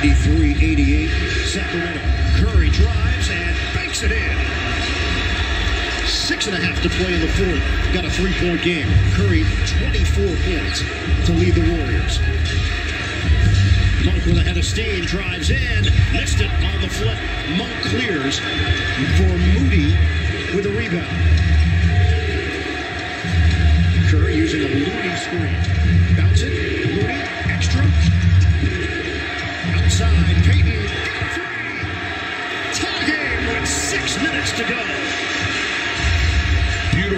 93-88, Sacramento. Curry drives and banks it in. Six and a half to play in the fourth. Got a three-point game. Curry, 24 points to lead the Warriors. Monk with a head of steam drives in, missed it on the flip. Monk clears for Moody with a rebound. Curry using a Looney screen. Bounce it,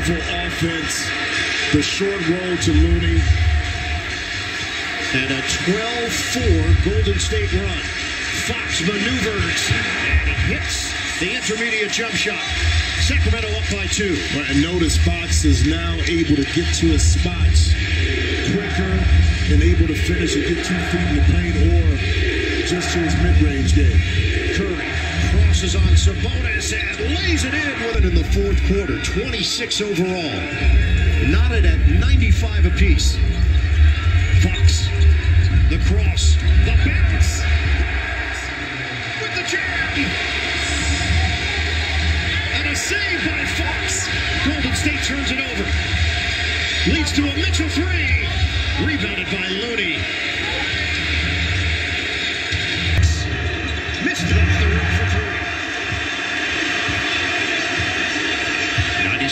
Beautiful offense. The short roll to Looney. And a 12-4 Golden State run. Fox maneuvers and hits the intermediate jump shot. Sacramento up by two. Right, and notice Fox is now able to get to his spots quicker and able to finish and get two feet in the paint or just to his mid-range game. Curry crosses on Sabonis and lays it in with it in the fourth quarter. 26 overall. Knotted at 95 apiece. Fox, the cross, the bounce, with the jam. And a save by Fox. Golden State turns it over. Leads to a Mitchell three.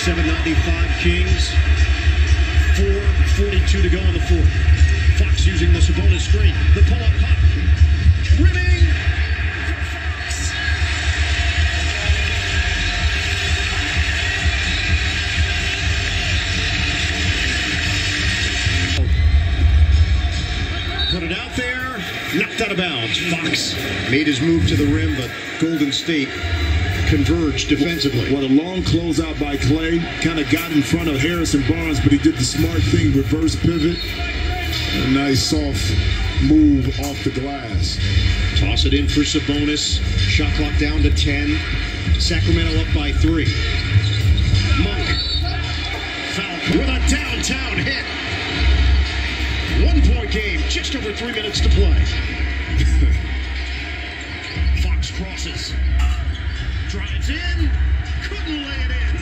97-95 Kings. 4.42 to go in the fourth. Fox using the Sabonis screen. The pull-up pop. Rimming. For Fox. Put it out there. Knocked out of bounds. Fox made his move to the rim, but Golden State converged defensively. What a long closeout by Clay. Kind of got in front of Harrison Barnes, but he did the smart thing, reverse pivot. A nice soft move off the glass. Toss it in for Sabonis. Shot clock down to 10. Sacramento up by three. Monk. Foul with a downtown hit. One point game, just over three minutes to play. In. Couldn't lay it in.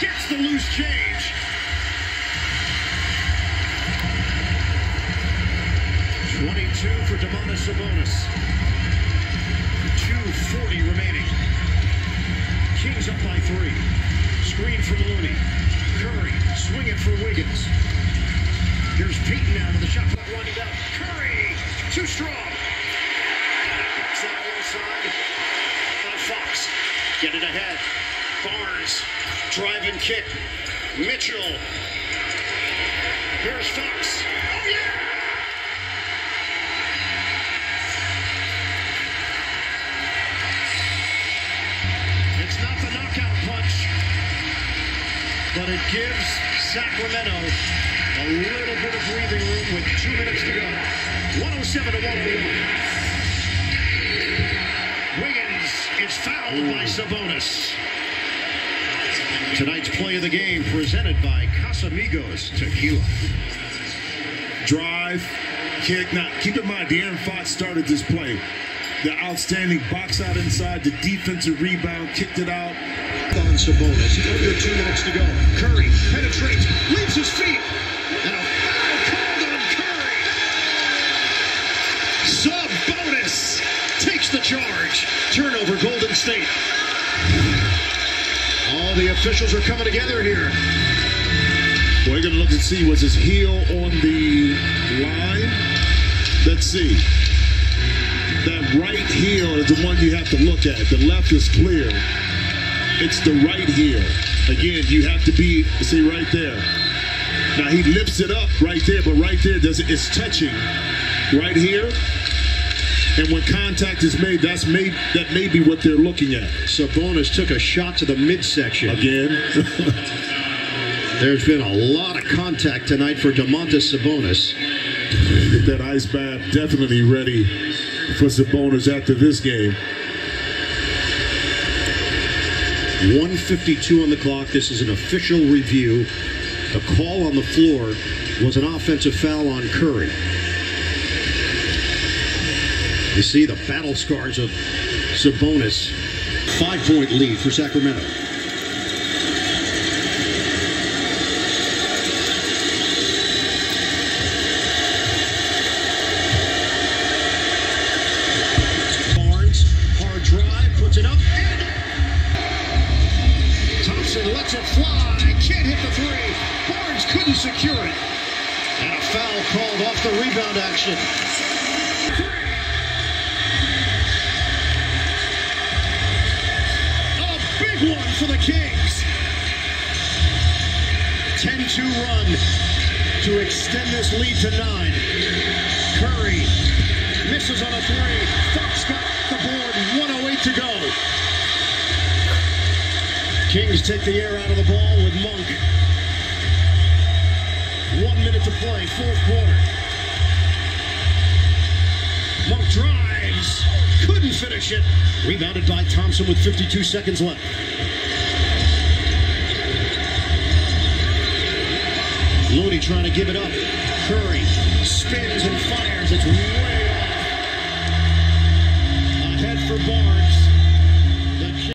Gets the loose change. 22 for Domantas Sabonis. 2.40 remaining. Kings up by three. Screen from Looney. Curry swinging for Wiggins. Here's Payton now with the shot clock winding down. Curry, too strong. Backs out inside. On Fox. Get it ahead. Barnes. Drive and kick. Mitchell. Here's Fox. Oh yeah! It's not the knockout punch, but it gives Sacramento a little bit of breathing room with two minutes to go. 107 to 101. Wiggins is fouled by Sabonis. Tonight's play of the game presented by Casamigos Tequila. Drive, kick. Now, keep in mind, De'Aaron Fox started this play. The outstanding box out inside, the defensive rebound, kicked it out. on Sabonis. Under two minutes to go. Curry penetrates, leaves his feet, and a foul called on Curry. Sabonis takes the charge. Turnover, Golden State. The officials are coming together here. We're going to look and see, was his heel on the line? Let's see. That right heel is the one you have to look at. The left is clear. It's the right heel. Again, you have to be, see right there. Now he lifts it up right there, but right there, does it, it's touching right here. And when contact is made, that's made that may be what they're looking at. Sabonis took a shot to the midsection. Again, There's been a lot of contact tonight for Domantas Sabonis. get that ice bath definitely ready for Sabonis after this game. 152 on the clock. This is an official review. The call on the floor was an offensive foul on Curry. You see the battle scars of Sabonis. Five point lead for Sacramento. Barnes, hard drive, puts it up. and- Thompson lets it fly. Can't hit the three. Barnes couldn't secure it. And a foul called off the rebound action. For the Kings. 10-2 run to extend this lead to nine. Curry misses on a three. Fox got the board. 108 to go. Kings take the air out of the ball with Monk. One minute to play, fourth quarter. Monk drives, couldn't finish it. Rebounded by Thompson with 52 seconds left. Moody trying to give it up. Curry spins and fires. It's way